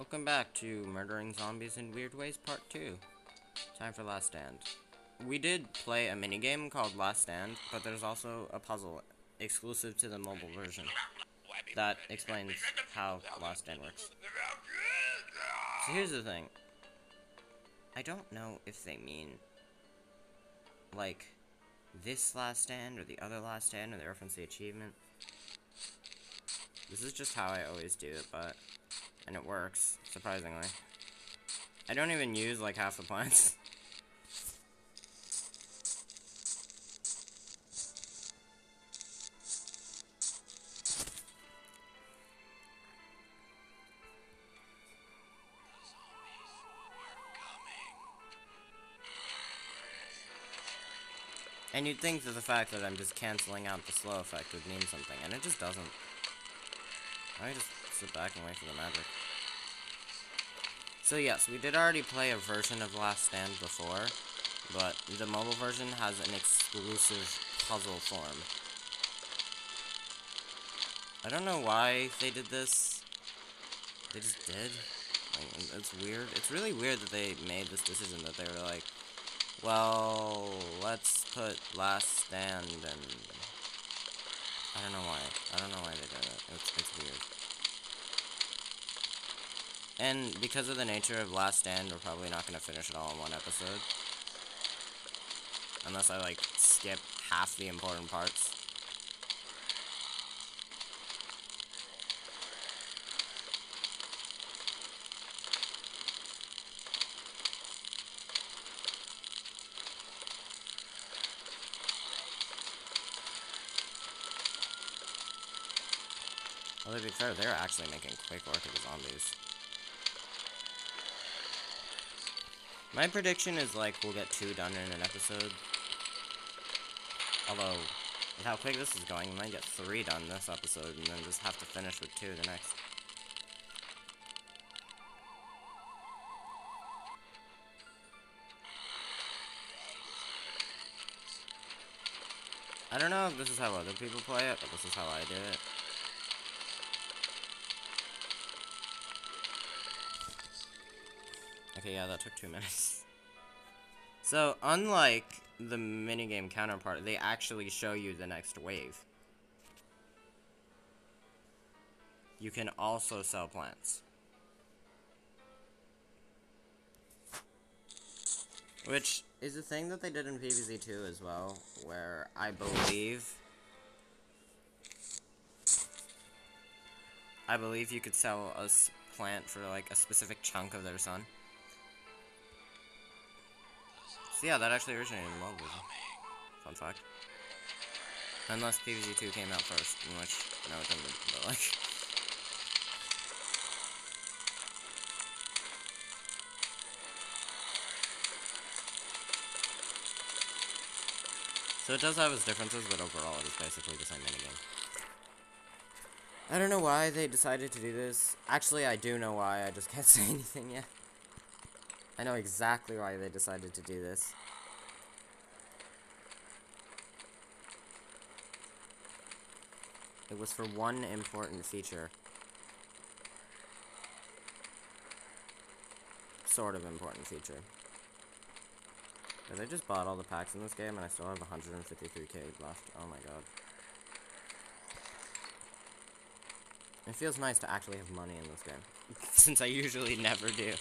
Welcome back to Murdering Zombies in Weird Ways Part 2. Time for Last Stand. We did play a minigame called Last Stand, but there's also a puzzle exclusive to the mobile version that explains how Last Stand works. So here's the thing. I don't know if they mean like this last stand or the other last stand or they reference the achievement. This is just how I always do it, but and it works, surprisingly. I don't even use like half the plants. And you'd think that the fact that I'm just canceling out the slow effect would mean something, and it just doesn't. I just sit back and wait for the magic. So yes, we did already play a version of Last Stand before, but the mobile version has an exclusive puzzle form. I don't know why they did this. They just did. Like, it's weird. It's really weird that they made this decision that they were like, well, let's put Last Stand and... I don't know why. I don't know why they did it. It's, it's weird. And because of the nature of Last Stand, we're probably not going to finish it all in one episode. Unless I, like, skip half the important parts. Well, to be fair, they're actually making quick work of the zombies. My prediction is, like, we'll get two done in an episode. Although, with how quick this is going, we might get three done this episode, and then just have to finish with two the next. I don't know if this is how other people play it, but this is how I do it. Okay, yeah, that took two minutes. So, unlike the minigame counterpart, they actually show you the next wave. You can also sell plants. Which is a thing that they did in PvZ 2 as well, where I believe... I believe you could sell a plant for like a specific chunk of their sun. So yeah, that actually originated in mobile. Fun fact. Unless PvZ 2 came out first, in which, no it didn't, but like... So it does have its differences, but overall it is basically the same minigame. I don't know why they decided to do this. Actually, I do know why, I just can't say anything yet. I know exactly why they decided to do this. It was for one important feature. Sort of important feature. Because I just bought all the packs in this game and I still have 153k left. Oh my god. It feels nice to actually have money in this game. Since I usually never do.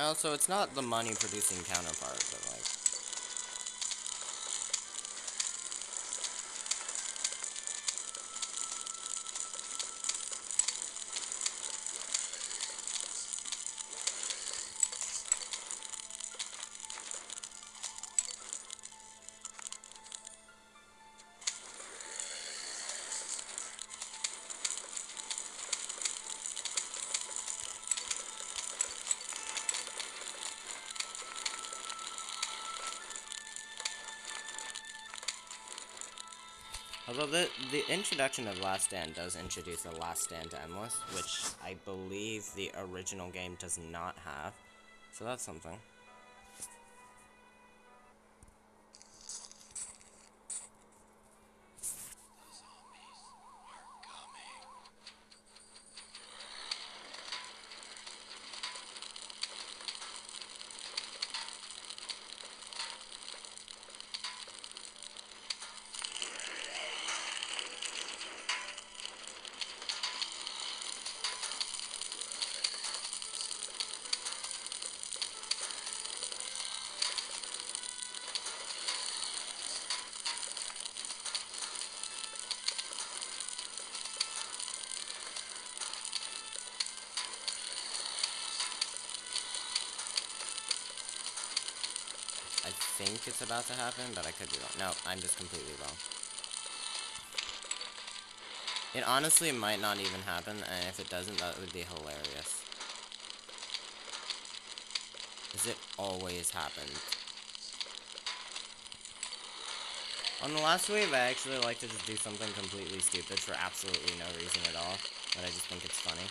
Oh, also, it's not the money producing counterpart, but like. The the introduction of Last Stand does introduce the Last Stand to Endless, which I believe the original game does not have. So that's something. I think it's about to happen, but I could be wrong. No, I'm just completely wrong. It honestly might not even happen, and if it doesn't, that would be hilarious. Because it always happens. On the last wave, I actually like to just do something completely stupid for absolutely no reason at all, but I just think it's funny.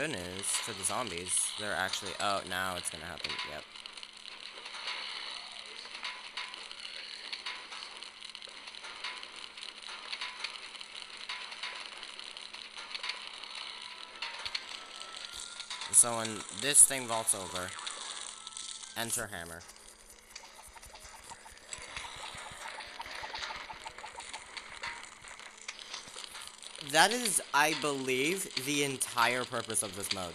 Good news for the zombies, they're actually. Oh, now it's gonna happen. Yep. So when this thing vaults over, enter hammer. That is, I believe, the entire purpose of this mode.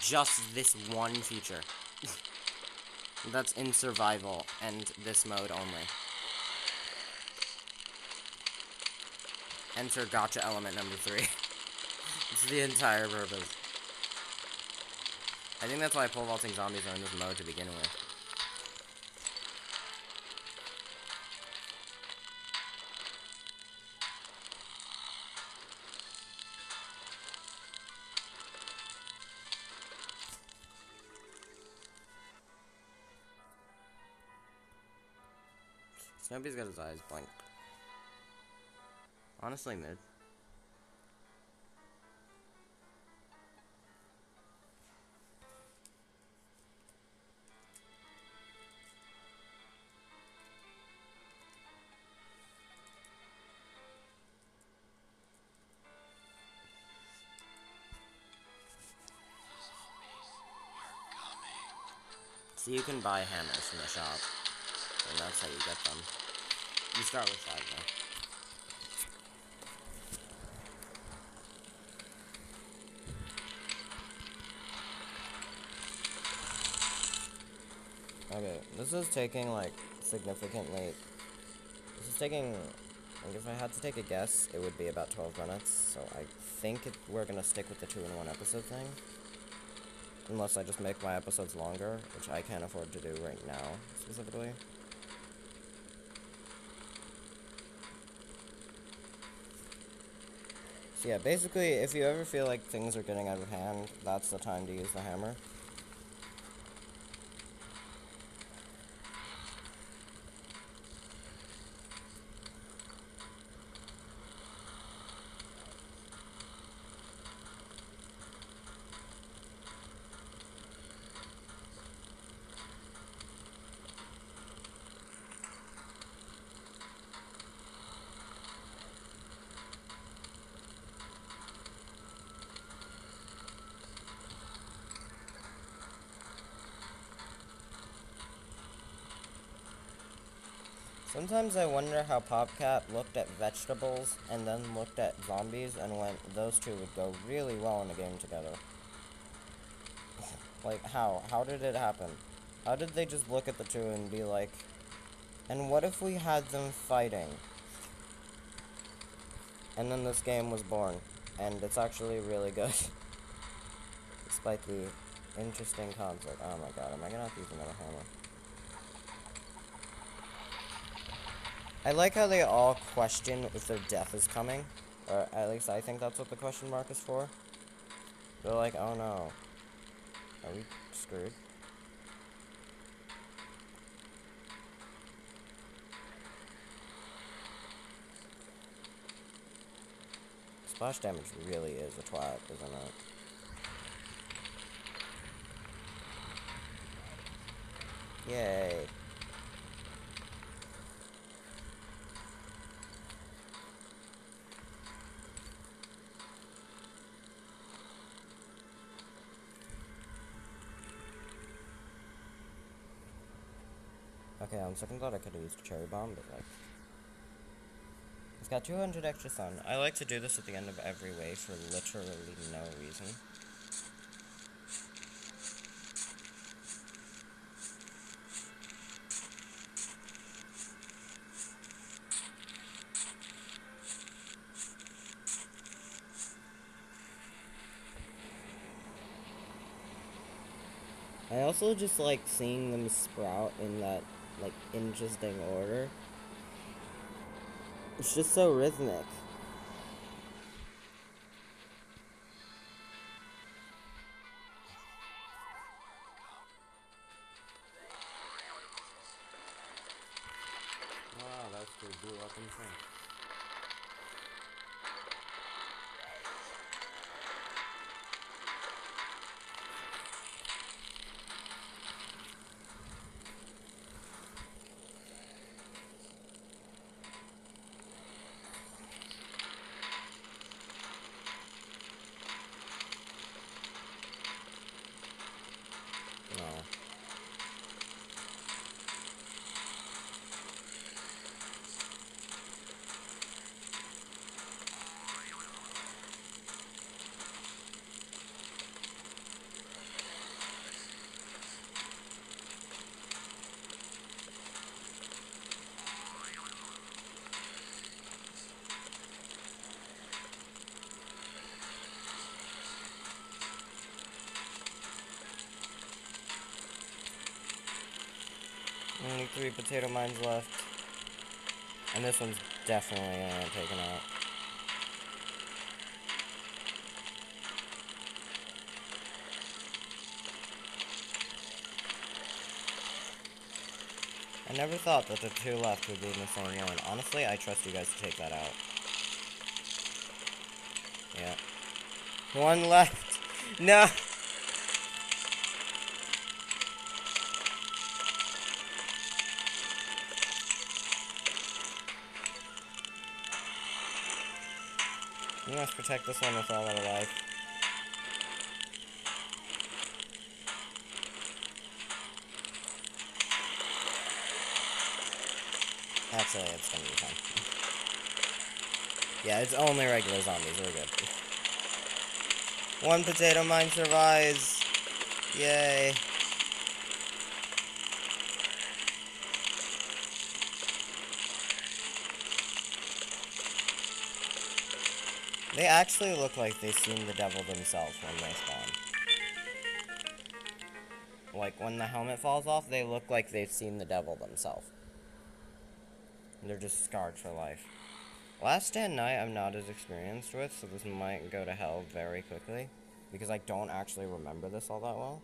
Just this one feature. That's in survival and this mode only. Enter gotcha element number three. it's the entire purpose. I think that's why pole vaulting zombies are in this mode to begin with. Snoopy's got his eyes blank. Honestly, mid. So you can buy hammers from the shop. And that's how you get them. You start with five. Okay, this is taking like significantly. This is taking. Like, if I had to take a guess, it would be about 12 minutes. So I think it, we're gonna stick with the two in one episode thing. Unless I just make my episodes longer, which I can't afford to do right now, specifically. Yeah, basically, if you ever feel like things are getting out of hand, that's the time to use the hammer. Sometimes I wonder how PopCap looked at vegetables and then looked at zombies and went, those two would go really well in a game together. like, how? How did it happen? How did they just look at the two and be like, and what if we had them fighting? And then this game was born, and it's actually really good. Despite the interesting concept. Oh my god, am I gonna have to use another hammer? I like how they all question if their death is coming. Or at least I think that's what the question mark is for. They're like, oh no. Are we screwed? Splash damage really is a twat, isn't it? Yay. Okay, on second thought I could have used a cherry bomb, but like... It's got 200 extra sun. I like to do this at the end of every wave for literally no reason. I also just like seeing them sprout in that like interesting order. It's just so rhythmic. Three potato mines left. And this one's definitely gonna get taken out. I never thought that the two left would be in the same one. Honestly, I trust you guys to take that out. Yeah. One left. No! You must protect this one with all our life. Actually, it's gonna be fine. Yeah, it's only regular zombies. We're good. One potato mine survives. Yay. They actually look like they've seen the devil themselves when they spawn. Like, when the helmet falls off, they look like they've seen the devil themselves. They're just scarred for life. Last Stand Night I'm not as experienced with, so this might go to hell very quickly. Because I don't actually remember this all that well.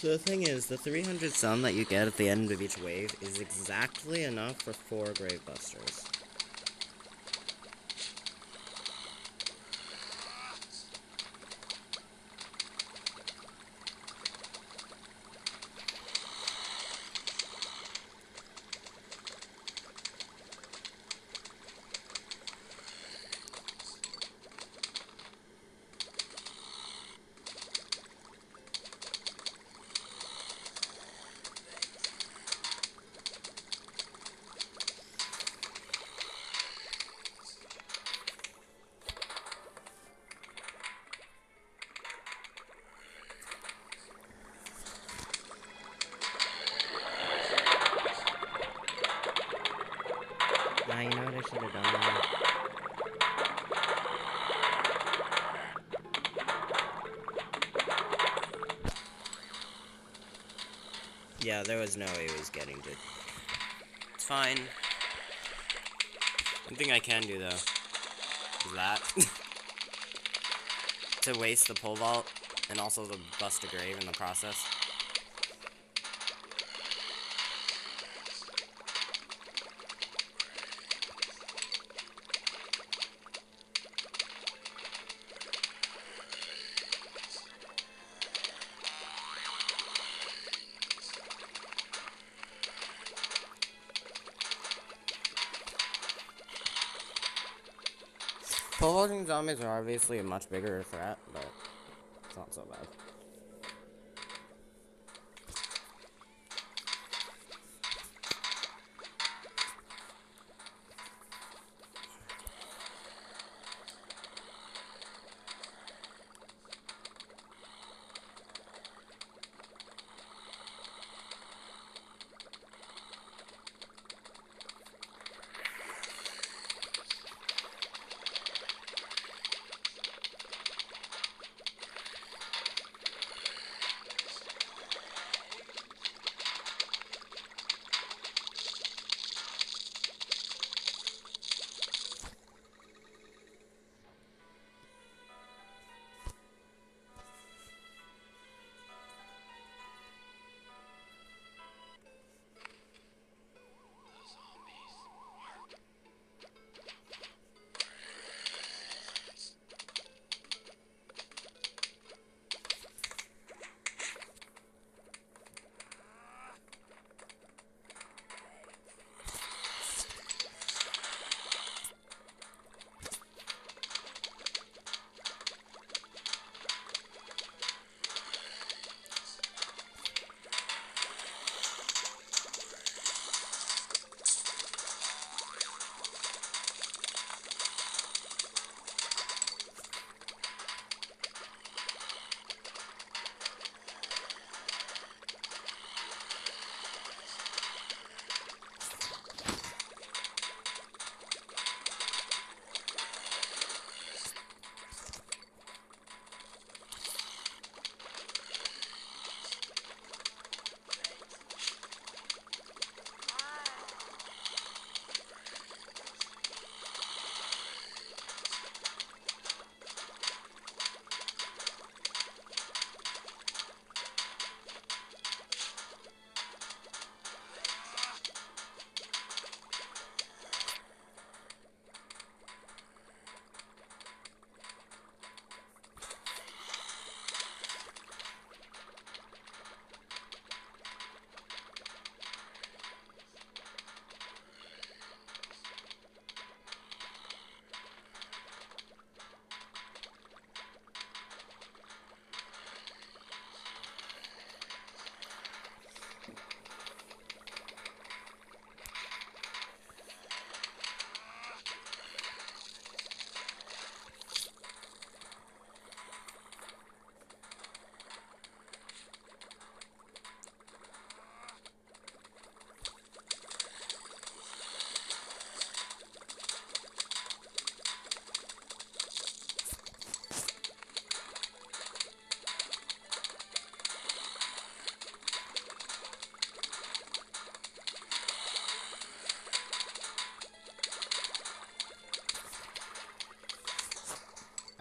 So the thing is, the 300 sun that you get at the end of each wave is exactly enough for four Gravebusters. Nah, you know what I should have done that? Yeah, there was no way he was getting to. It's fine. One thing I can do though is that to waste the pole vault and also to bust a grave in the process. Pole vaulting zombies are obviously a much bigger threat, but it's not so bad.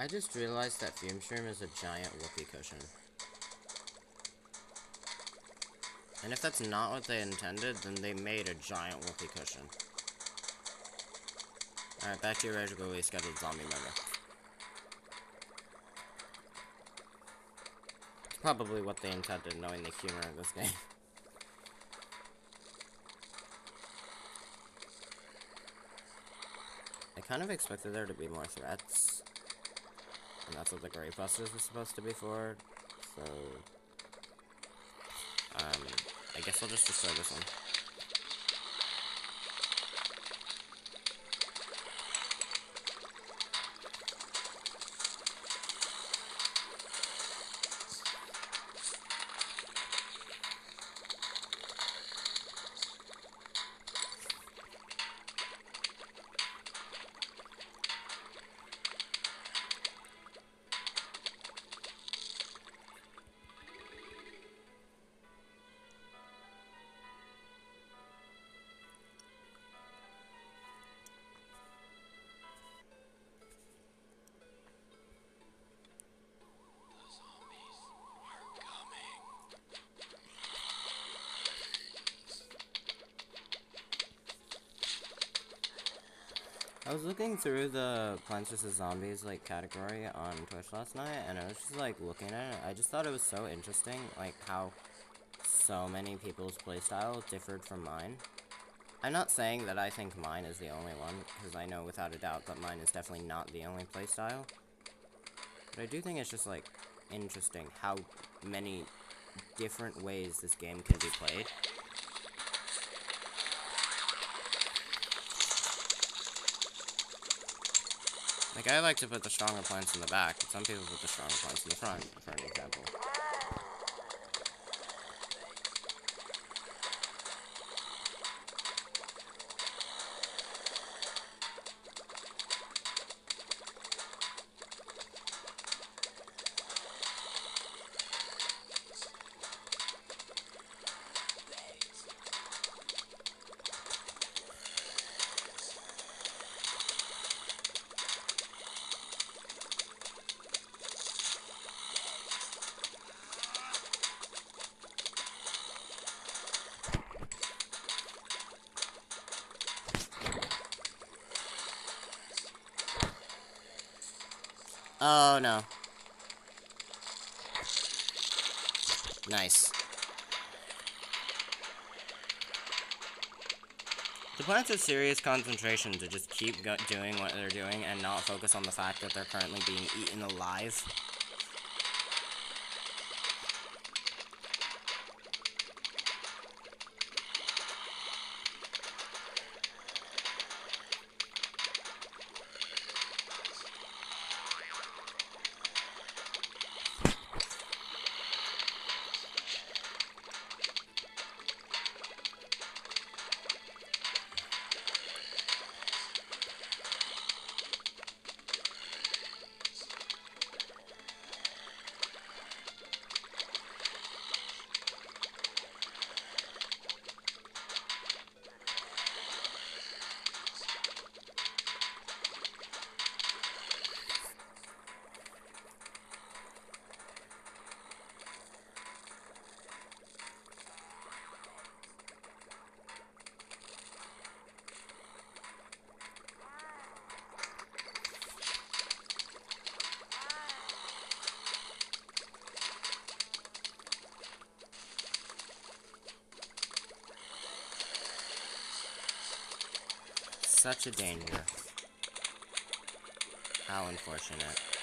I just realized that Fume Shroom is a giant whoopee cushion. And if that's not what they intended, then they made a giant whoopee cushion. Alright, back to your regularly scheduled zombie murder. It's probably what they intended, knowing the humor of this game. I kind of expected there to be more threats. And that's what the Gravebusters was supposed to be for. So... Um, I guess I'll just destroy this one. I was looking through the Plants vs. Zombies, like, category on Twitch last night, and I was just, like, looking at it. I just thought it was so interesting, like, how so many people's playstyle differed from mine. I'm not saying that I think mine is the only one, because I know without a doubt that mine is definitely not the only playstyle. But I do think it's just, like, interesting how many different ways this game can be played. Like, I like to put the stronger plants in the back, but some people put the stronger plants in the front, for an example. Oh, no. Nice. The plants have serious concentration to just keep doing what they're doing and not focus on the fact that they're currently being eaten alive. Such a danger. How unfortunate.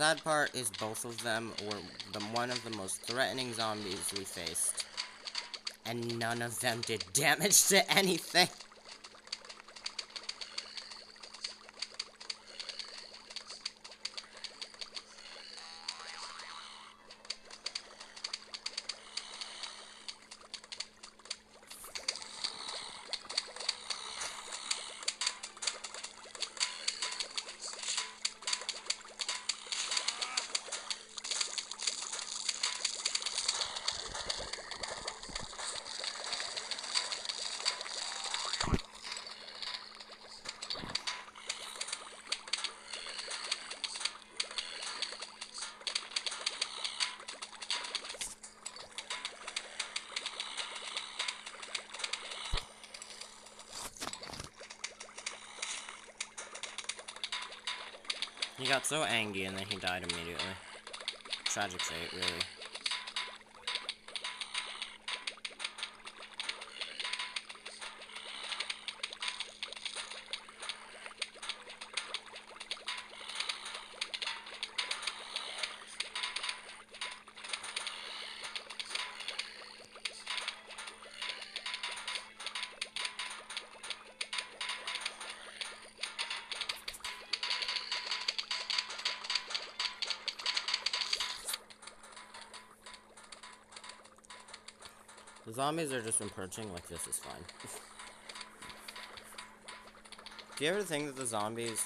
Sad part is both of them were the, one of the most threatening zombies we faced. And none of them did damage to anything. He got so angry and then he died immediately. Tragic fate, really. Zombies are just approaching like this is fine. do you ever think that the zombies,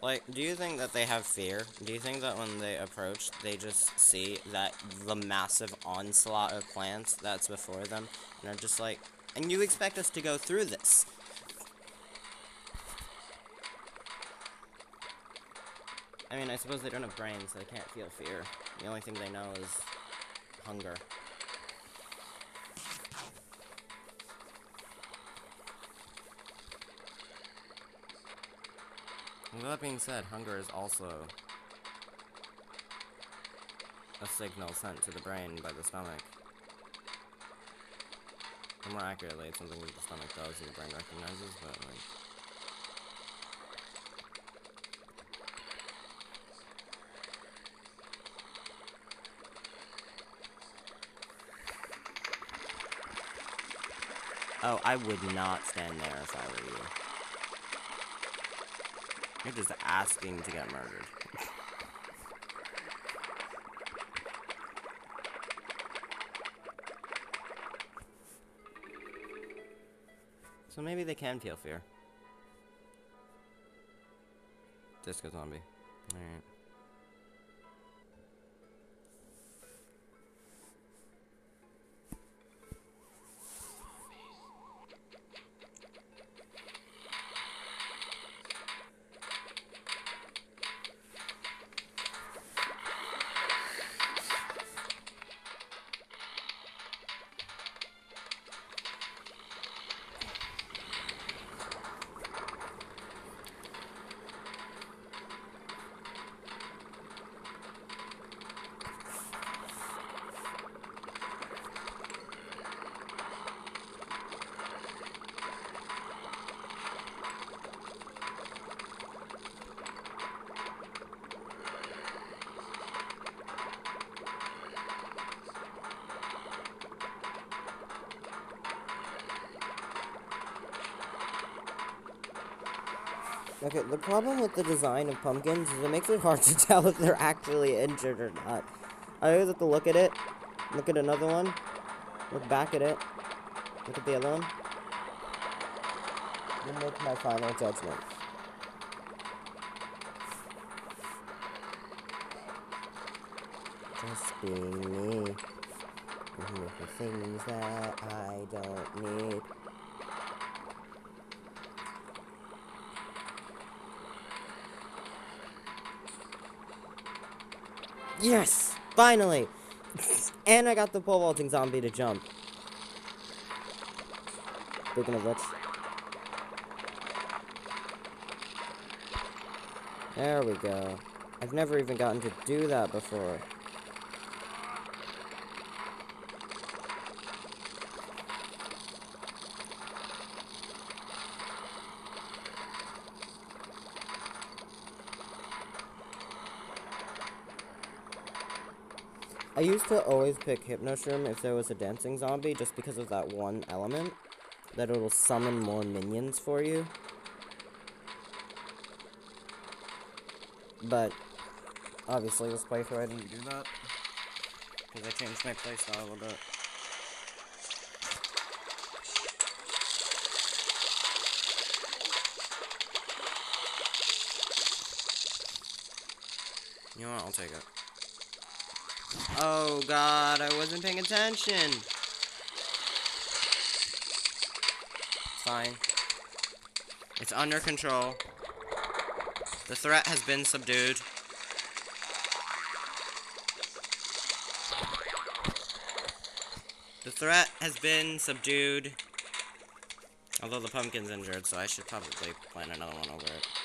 like, do you think that they have fear? Do you think that when they approach, they just see that the massive onslaught of plants that's before them, and are just like, and you expect us to go through this? I mean, I suppose they don't have brains, so they can't feel fear. The only thing they know is hunger. That being said, hunger is also a signal sent to the brain by the stomach. Or more accurately, it's something that the stomach does and the brain recognizes, but like... Oh, I would not stand there if I were you. You're just asking to get murdered. so maybe they can feel fear. Disco zombie. Alright. Okay, the problem with the design of pumpkins is it makes it hard to tell if they're actually injured or not. I always have to look at it, look at another one, look back at it, look at the other one, then make my final judgment. Just being me, with the things that I don't need. Yes! Finally! and I got the pole vaulting zombie to jump. Speaking of which. There we go. I've never even gotten to do that before. To always pick Hypnoshroom if there was a dancing zombie, just because of that one element. That it'll summon more minions for you. But, obviously this playthrough I didn't do that. Because I changed my playstyle a little bit. You know what, I'll take it. Oh god, I wasn't paying attention! Fine. It's under control. The threat has been subdued. The threat has been subdued. Although the pumpkin's injured, so I should probably plant another one over it.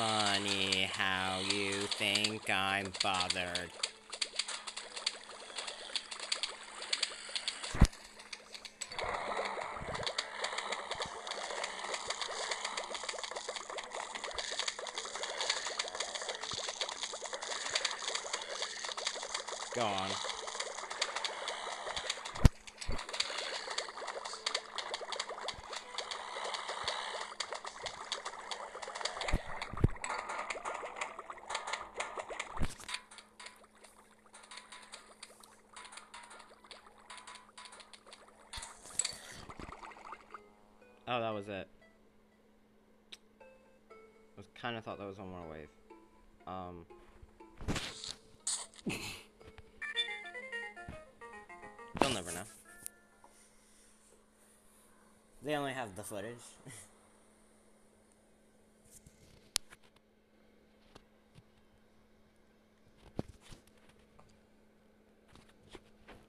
Funny how you think I'm bothered. Gone. Oh, that was it. I was kind of thought that was one more wave. Um. They'll never know. They only have the footage.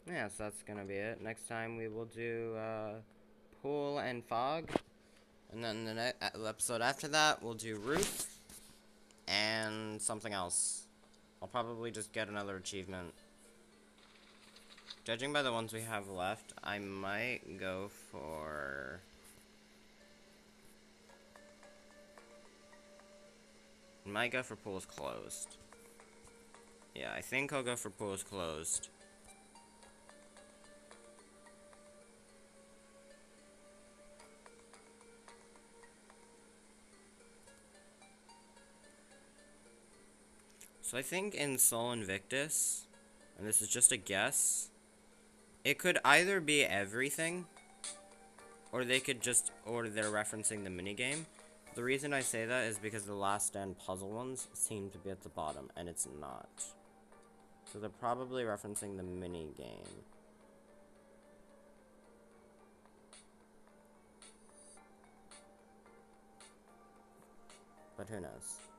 yeah, so that's gonna be it. Next time we will do, uh pool and fog. And then the next episode after that, we'll do roof and something else. I'll probably just get another achievement. Judging by the ones we have left, I might go for... Might go for pools closed. Yeah, I think I'll go for pools closed. So I think in Sol Invictus, and this is just a guess, it could either be everything, or they could just, or they're referencing the minigame. The reason I say that is because the last stand puzzle ones seem to be at the bottom, and it's not. So they're probably referencing the minigame. But who knows.